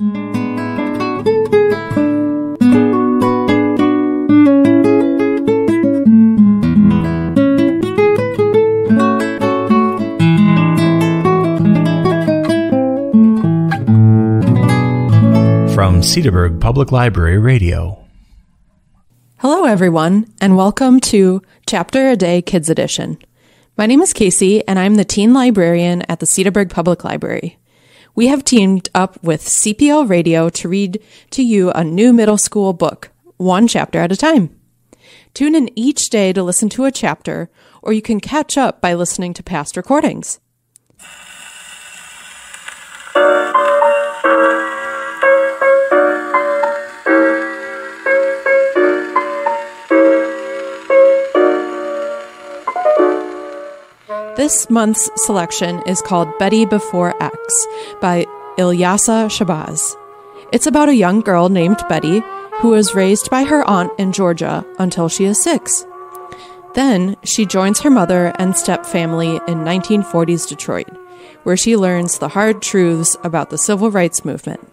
From Cedarburg Public Library Radio. Hello, everyone, and welcome to Chapter a Day Kids Edition. My name is Casey, and I'm the teen librarian at the Cedarburg Public Library. We have teamed up with CPL Radio to read to you a new middle school book, one chapter at a time. Tune in each day to listen to a chapter, or you can catch up by listening to past recordings. This month's selection is called Betty Before X by Ilyasah Shabazz. It's about a young girl named Betty who was raised by her aunt in Georgia until she is six. Then she joins her mother and step family in 1940s Detroit, where she learns the hard truths about the civil rights movement.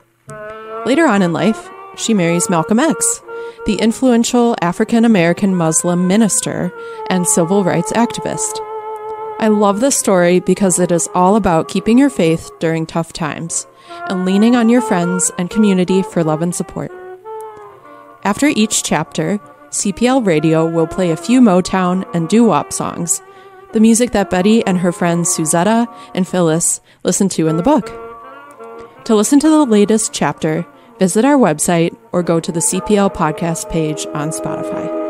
Later on in life, she marries Malcolm X, the influential African American Muslim minister and civil rights activist. I love this story because it is all about keeping your faith during tough times and leaning on your friends and community for love and support. After each chapter, CPL Radio will play a few Motown and doo wop songs, the music that Betty and her friends Suzetta and Phyllis listen to in the book. To listen to the latest chapter, visit our website or go to the CPL podcast page on Spotify.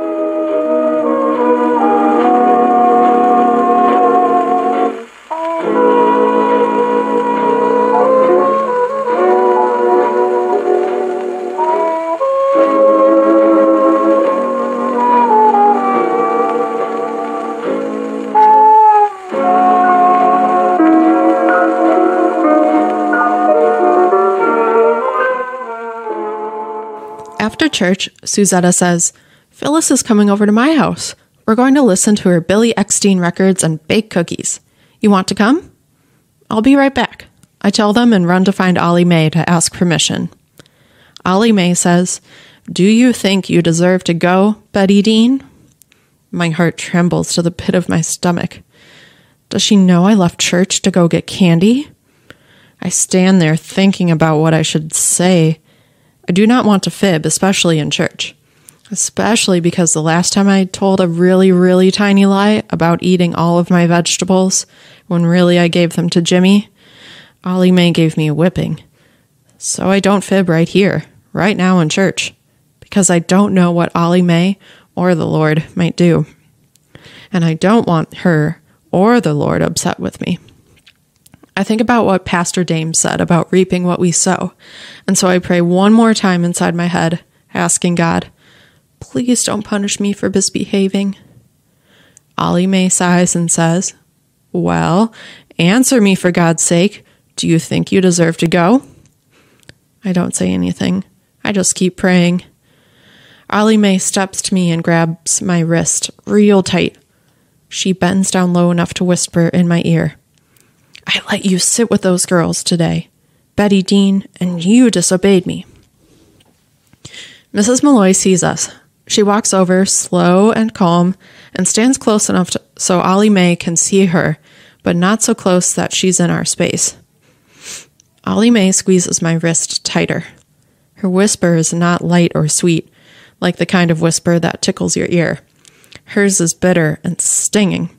Church, Suzetta says, Phyllis is coming over to my house. We're going to listen to her Billy Eckstine records and bake cookies. You want to come? I'll be right back. I tell them and run to find Ollie Mae to ask permission. Ollie Mae says, Do you think you deserve to go, Betty Dean? My heart trembles to the pit of my stomach. Does she know I left church to go get candy? I stand there thinking about what I should say. I do not want to fib, especially in church. Especially because the last time I told a really, really tiny lie about eating all of my vegetables, when really I gave them to Jimmy, Ollie Mae gave me a whipping. So I don't fib right here, right now in church, because I don't know what Ollie Mae or the Lord might do. And I don't want her or the Lord upset with me. I think about what Pastor Dame said about reaping what we sow. And so I pray one more time inside my head, asking God, please don't punish me for misbehaving. Ollie Mae sighs and says, Well, answer me for God's sake. Do you think you deserve to go? I don't say anything. I just keep praying. Ollie Mae steps to me and grabs my wrist real tight. She bends down low enough to whisper in my ear. I let you sit with those girls today, Betty Dean, and you disobeyed me. Mrs. Malloy sees us. She walks over, slow and calm, and stands close enough to, so Ollie Mae can see her, but not so close that she's in our space. Ollie Mae squeezes my wrist tighter. Her whisper is not light or sweet, like the kind of whisper that tickles your ear. Hers is bitter and stinging.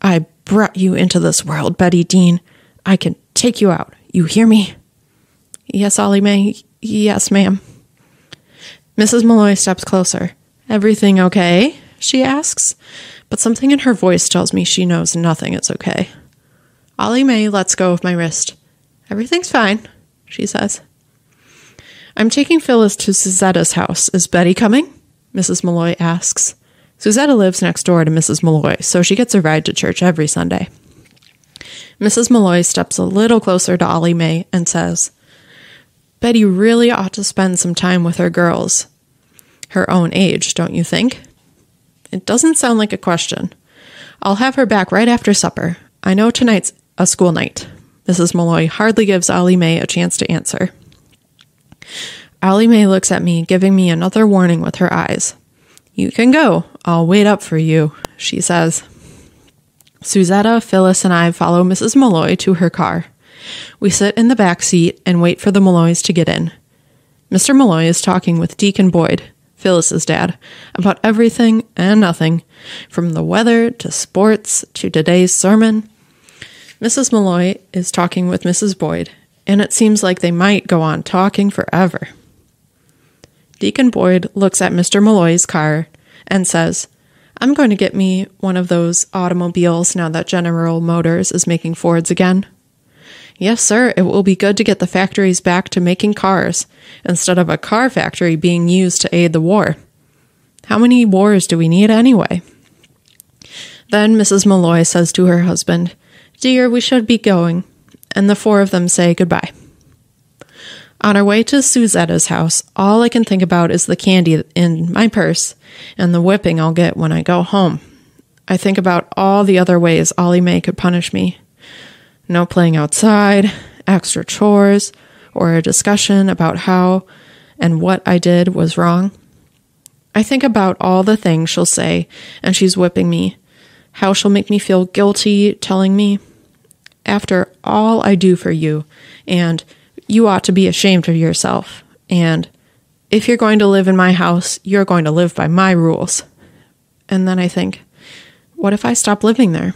I brought you into this world, Betty Dean. I can take you out. You hear me? Yes, Ollie Mae. Yes, ma'am. Mrs. Malloy steps closer. Everything okay? she asks, but something in her voice tells me she knows nothing is okay. Ollie Mae lets go of my wrist. Everything's fine, she says. I'm taking Phyllis to Suzetta's house. Is Betty coming? Mrs. Malloy asks. Suzetta lives next door to Mrs. Malloy, so she gets a ride to church every Sunday. Mrs. Malloy steps a little closer to Ollie Mae and says, Betty really ought to spend some time with her girls. Her own age, don't you think? It doesn't sound like a question. I'll have her back right after supper. I know tonight's a school night. Mrs. Malloy hardly gives Ollie Mae a chance to answer. Ollie Mae looks at me, giving me another warning with her eyes. You can go. I'll wait up for you, she says. Suzetta, Phyllis, and I follow Mrs. Malloy to her car. We sit in the back seat and wait for the Malloys to get in. Mr. Malloy is talking with Deacon Boyd, Phyllis's dad, about everything and nothing, from the weather to sports to today's sermon. Mrs. Malloy is talking with Mrs. Boyd, and it seems like they might go on talking forever. Deacon Boyd looks at Mr. Malloy's car and says, I'm going to get me one of those automobiles now that General Motors is making Fords again. Yes, sir, it will be good to get the factories back to making cars instead of a car factory being used to aid the war. How many wars do we need anyway? Then Mrs. Malloy says to her husband, Dear, we should be going. And the four of them say goodbye. On our way to Suzetta's house, all I can think about is the candy in my purse and the whipping I'll get when I go home. I think about all the other ways Ollie Mae could punish me. No playing outside, extra chores, or a discussion about how and what I did was wrong. I think about all the things she'll say, and she's whipping me. How she'll make me feel guilty telling me, after all I do for you, and you ought to be ashamed of yourself. And if you're going to live in my house, you're going to live by my rules. And then I think, what if I stop living there?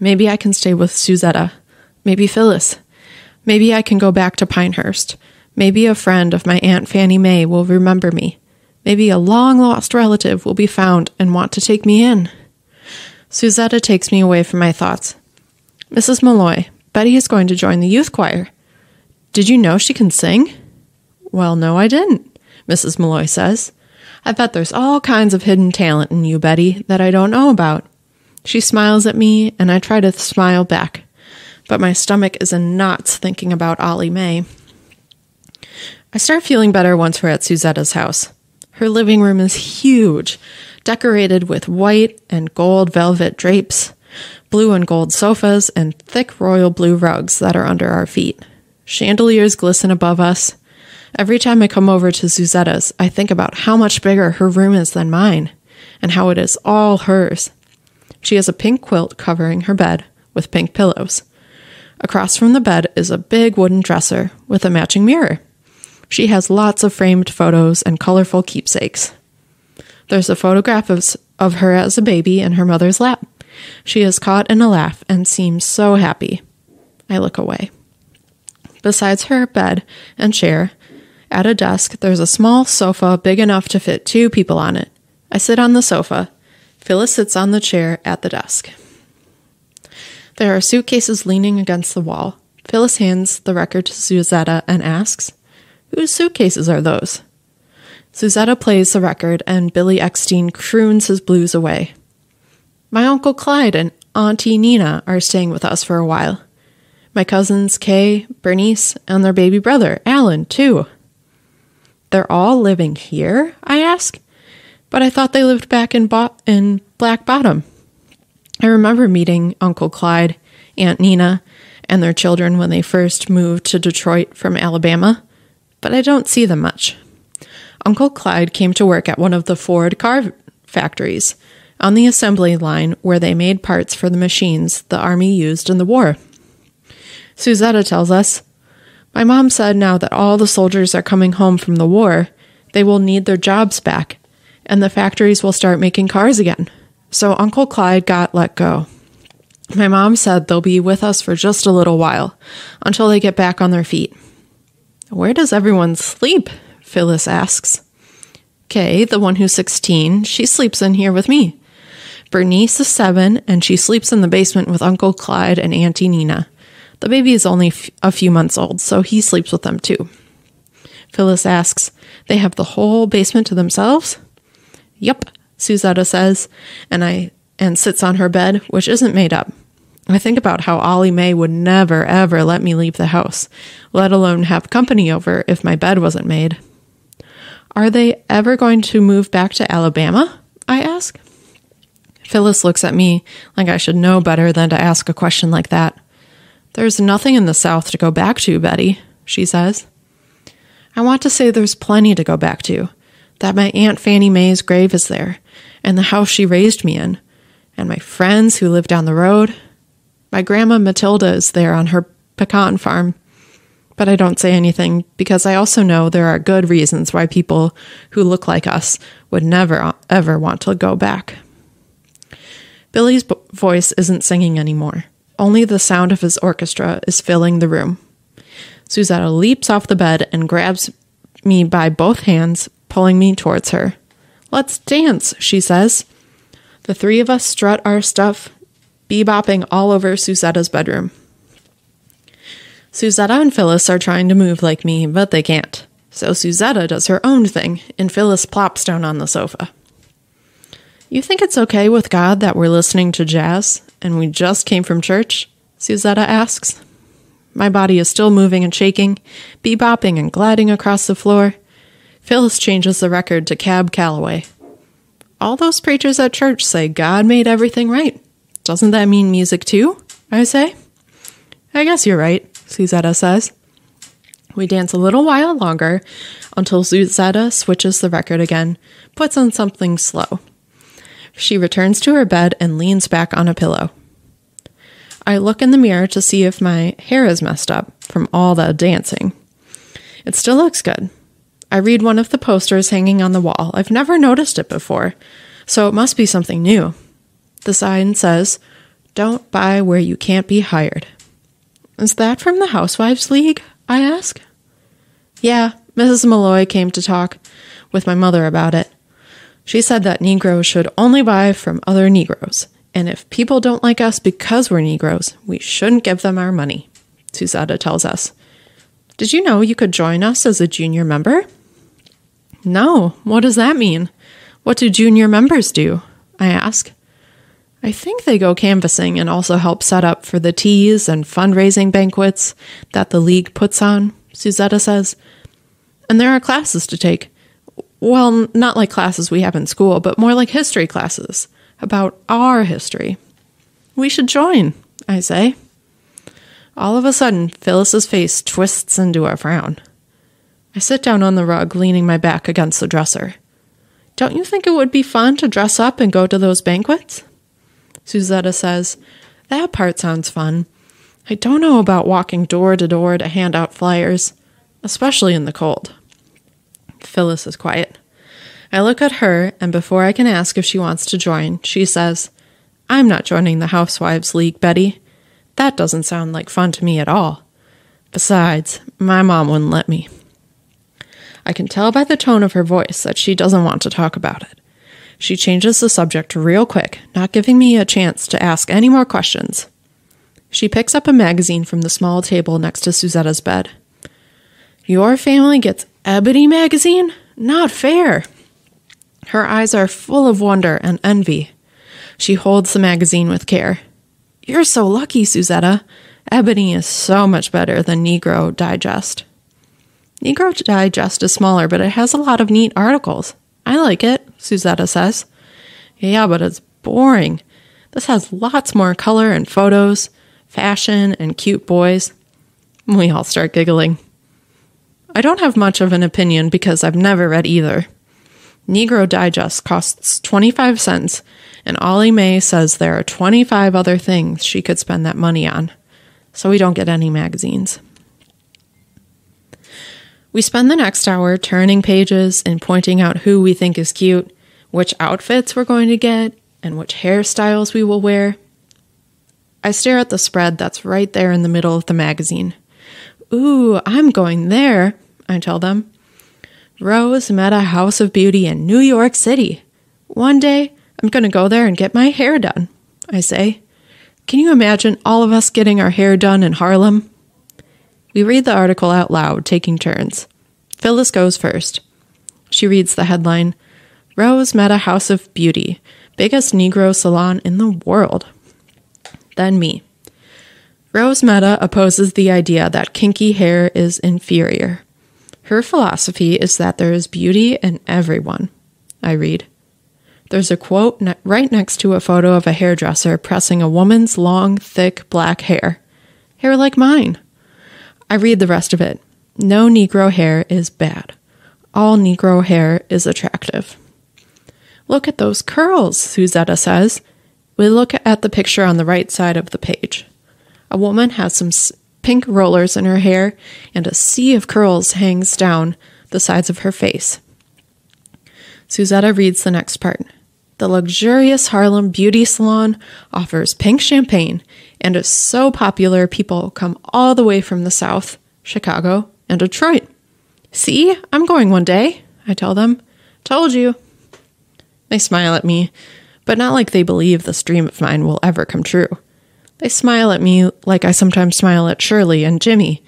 Maybe I can stay with Suzetta. Maybe Phyllis. Maybe I can go back to Pinehurst. Maybe a friend of my Aunt Fanny Mae will remember me. Maybe a long lost relative will be found and want to take me in. Suzetta takes me away from my thoughts. Mrs. Malloy, Betty is going to join the youth choir. Did you know she can sing? Well, no, I didn't, Mrs. Malloy says. I bet there's all kinds of hidden talent in you, Betty, that I don't know about. She smiles at me, and I try to smile back, but my stomach is in knots thinking about Ollie Mae. I start feeling better once we're at Suzetta's house. Her living room is huge, decorated with white and gold velvet drapes, blue and gold sofas, and thick royal blue rugs that are under our feet. Chandeliers glisten above us. Every time I come over to Suzetta's, I think about how much bigger her room is than mine, and how it is all hers. She has a pink quilt covering her bed with pink pillows. Across from the bed is a big wooden dresser with a matching mirror. She has lots of framed photos and colorful keepsakes. There's a photograph of, of her as a baby in her mother's lap. She is caught in a laugh and seems so happy. I look away. Besides her bed and chair, at a desk, there's a small sofa big enough to fit two people on it. I sit on the sofa. Phyllis sits on the chair at the desk. There are suitcases leaning against the wall. Phyllis hands the record to Suzetta and asks, Whose suitcases are those? Suzetta plays the record, and Billy Eckstine croons his blues away. My Uncle Clyde and Auntie Nina are staying with us for a while. My cousins Kay, Bernice, and their baby brother, Alan, too. They're all living here? I ask. But I thought they lived back in, Bo- in Black Bottom. I remember meeting Uncle Clyde, Aunt Nina, and their children when they first moved to Detroit from Alabama, but I don't see them much. Uncle Clyde came to work at one of the Ford car factories on the assembly line where they made parts for the machines the Army used in the war. Suzetta tells us My mom said now that all the soldiers are coming home from the war, they will need their jobs back, and the factories will start making cars again. So Uncle Clyde got let go. My mom said they'll be with us for just a little while, until they get back on their feet. Where does everyone sleep? Phyllis asks. Kay, the one who's 16, she sleeps in here with me. Bernice is seven, and she sleeps in the basement with Uncle Clyde and Auntie Nina. The baby is only f- a few months old, so he sleeps with them too. Phyllis asks, They have the whole basement to themselves? Yep, Suzetta says, and I and sits on her bed, which isn't made up. I think about how Ollie Mae would never ever let me leave the house, let alone have company over if my bed wasn't made. Are they ever going to move back to Alabama? I ask. Phyllis looks at me like I should know better than to ask a question like that. There's nothing in the South to go back to, Betty, she says. I want to say there's plenty to go back to. That my Aunt Fannie Mae's grave is there, and the house she raised me in, and my friends who live down the road. My grandma Matilda is there on her pecan farm. But I don't say anything because I also know there are good reasons why people who look like us would never, ever want to go back. Billy's voice isn't singing anymore. Only the sound of his orchestra is filling the room. Suzetta leaps off the bed and grabs me by both hands, pulling me towards her. Let's dance, she says. The three of us strut our stuff, bebopping all over Suzetta's bedroom. Suzetta and Phyllis are trying to move like me, but they can't. So Suzetta does her own thing, and Phyllis plops down on the sofa. You think it's okay with God that we're listening to jazz and we just came from church? Suzetta asks. My body is still moving and shaking, bebopping and gliding across the floor. Phyllis changes the record to Cab Calloway. All those preachers at church say God made everything right. Doesn't that mean music too? I say. I guess you're right, Suzetta says. We dance a little while longer until Suzetta switches the record again, puts on something slow. She returns to her bed and leans back on a pillow. I look in the mirror to see if my hair is messed up from all the dancing. It still looks good. I read one of the posters hanging on the wall. I've never noticed it before, so it must be something new. The sign says, Don't buy where you can't be hired. Is that from the Housewives League? I ask. Yeah, Mrs. Malloy came to talk with my mother about it. She said that Negroes should only buy from other Negroes, and if people don't like us because we're Negroes, we shouldn't give them our money, Suzetta tells us. Did you know you could join us as a junior member? No, what does that mean? What do junior members do? I ask. I think they go canvassing and also help set up for the teas and fundraising banquets that the league puts on, Suzetta says. And there are classes to take well, not like classes we have in school, but more like history classes about our history. We should join, I say. All of a sudden, Phyllis's face twists into a frown. I sit down on the rug, leaning my back against the dresser. Don't you think it would be fun to dress up and go to those banquets? Suzetta says, That part sounds fun. I don't know about walking door to door to hand out flyers, especially in the cold. Phyllis is quiet. I look at her, and before I can ask if she wants to join, she says, I'm not joining the Housewives League, Betty. That doesn't sound like fun to me at all. Besides, my mom wouldn't let me. I can tell by the tone of her voice that she doesn't want to talk about it. She changes the subject real quick, not giving me a chance to ask any more questions. She picks up a magazine from the small table next to Suzetta's bed. Your family gets Ebony magazine? Not fair. Her eyes are full of wonder and envy. She holds the magazine with care. You're so lucky, Suzetta. Ebony is so much better than Negro Digest. Negro Digest is smaller, but it has a lot of neat articles. I like it, Suzetta says. Yeah, but it's boring. This has lots more color and photos, fashion, and cute boys. We all start giggling. I don't have much of an opinion because I've never read either. Negro Digest costs 25 cents, and Ollie Mae says there are 25 other things she could spend that money on, so we don't get any magazines. We spend the next hour turning pages and pointing out who we think is cute, which outfits we're going to get, and which hairstyles we will wear. I stare at the spread that's right there in the middle of the magazine. Ooh, I'm going there, I tell them. Rose Meta house of beauty in New York City. One day, I'm going to go there and get my hair done, I say. Can you imagine all of us getting our hair done in Harlem? We read the article out loud, taking turns. Phyllis goes first. She reads the headline Rose Meta house of beauty, biggest Negro salon in the world. Then me. Rose Meta opposes the idea that kinky hair is inferior. Her philosophy is that there is beauty in everyone. I read. There's a quote ne- right next to a photo of a hairdresser pressing a woman's long, thick black hair. Hair like mine. I read the rest of it. No Negro hair is bad. All Negro hair is attractive. Look at those curls, Suzetta says. We look at the picture on the right side of the page. A woman has some pink rollers in her hair, and a sea of curls hangs down the sides of her face. Suzetta reads the next part. The luxurious Harlem Beauty Salon offers pink champagne and is so popular people come all the way from the South, Chicago, and Detroit. See, I'm going one day, I tell them. Told you. They smile at me, but not like they believe this dream of mine will ever come true. They smile at me like I sometimes smile at Shirley and Jimmy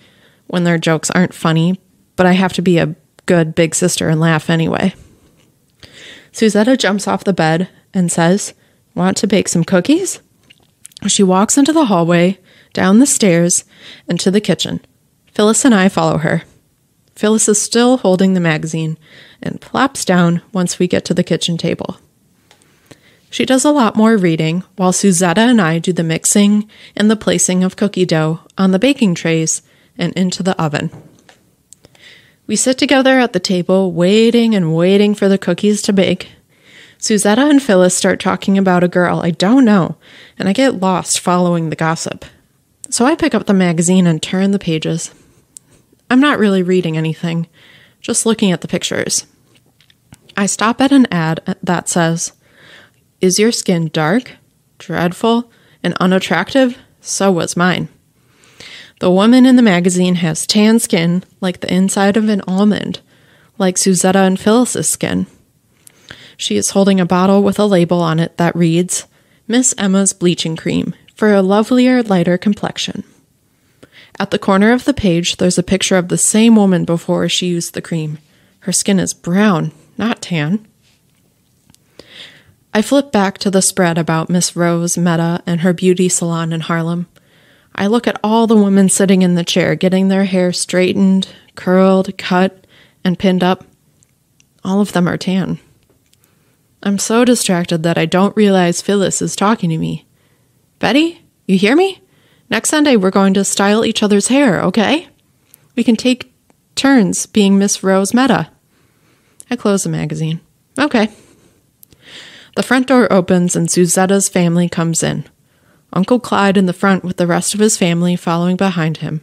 when their jokes aren't funny, but I have to be a good big sister and laugh anyway. Suzetta jumps off the bed and says, Want to bake some cookies? She walks into the hallway, down the stairs, and to the kitchen. Phyllis and I follow her. Phyllis is still holding the magazine and plops down once we get to the kitchen table. She does a lot more reading, while Suzetta and I do the mixing and the placing of cookie dough on the baking trays and into the oven. We sit together at the table, waiting and waiting for the cookies to bake. Suzetta and Phyllis start talking about a girl I don't know, and I get lost following the gossip. So I pick up the magazine and turn the pages. I'm not really reading anything, just looking at the pictures. I stop at an ad that says, Is your skin dark, dreadful, and unattractive? So was mine. The woman in the magazine has tan skin like the inside of an almond, like Suzetta and Phyllis's skin. She is holding a bottle with a label on it that reads, Miss Emma's Bleaching Cream for a lovelier, lighter complexion. At the corner of the page, there's a picture of the same woman before she used the cream. Her skin is brown, not tan. I flip back to the spread about Miss Rose Meta and her beauty salon in Harlem. I look at all the women sitting in the chair getting their hair straightened, curled, cut, and pinned up. All of them are tan. I'm so distracted that I don't realize Phyllis is talking to me. Betty, you hear me? Next Sunday, we're going to style each other's hair, okay? We can take turns being Miss Rose Meta. I close the magazine. Okay. The front door opens and Suzetta's family comes in. Uncle Clyde in the front with the rest of his family following behind him.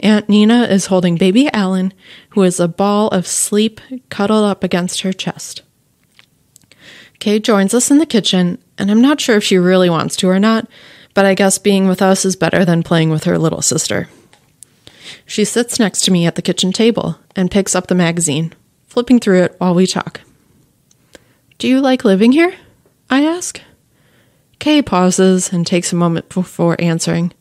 Aunt Nina is holding baby Alan, who is a ball of sleep cuddled up against her chest. Kay joins us in the kitchen, and I'm not sure if she really wants to or not, but I guess being with us is better than playing with her little sister. She sits next to me at the kitchen table and picks up the magazine, flipping through it while we talk. Do you like living here? I ask. Kay pauses and takes a moment before answering.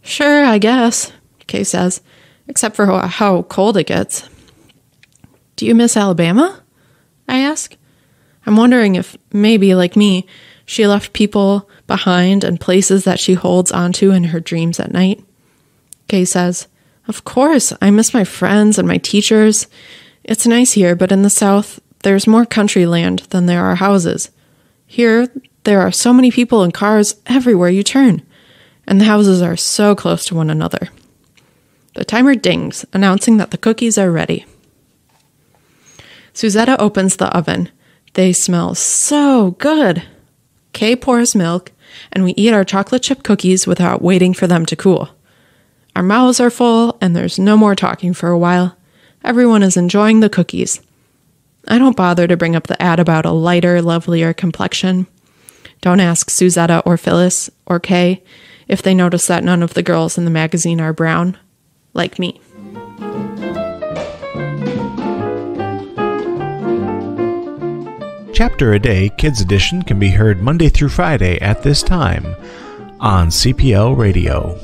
Sure, I guess, Kay says, except for how cold it gets. Do you miss Alabama? I ask. I'm wondering if maybe, like me, she left people behind and places that she holds onto in her dreams at night. Kay says, Of course, I miss my friends and my teachers. It's nice here, but in the South, there's more country land than there are houses. Here, there are so many people and cars everywhere you turn, and the houses are so close to one another. The timer dings, announcing that the cookies are ready. Suzetta opens the oven. They smell so good. Kay pours milk, and we eat our chocolate chip cookies without waiting for them to cool. Our mouths are full, and there's no more talking for a while. Everyone is enjoying the cookies. I don't bother to bring up the ad about a lighter, lovelier complexion. Don't ask Suzetta or Phyllis or Kay if they notice that none of the girls in the magazine are brown, like me. Chapter a Day Kids Edition can be heard Monday through Friday at this time on CPL Radio.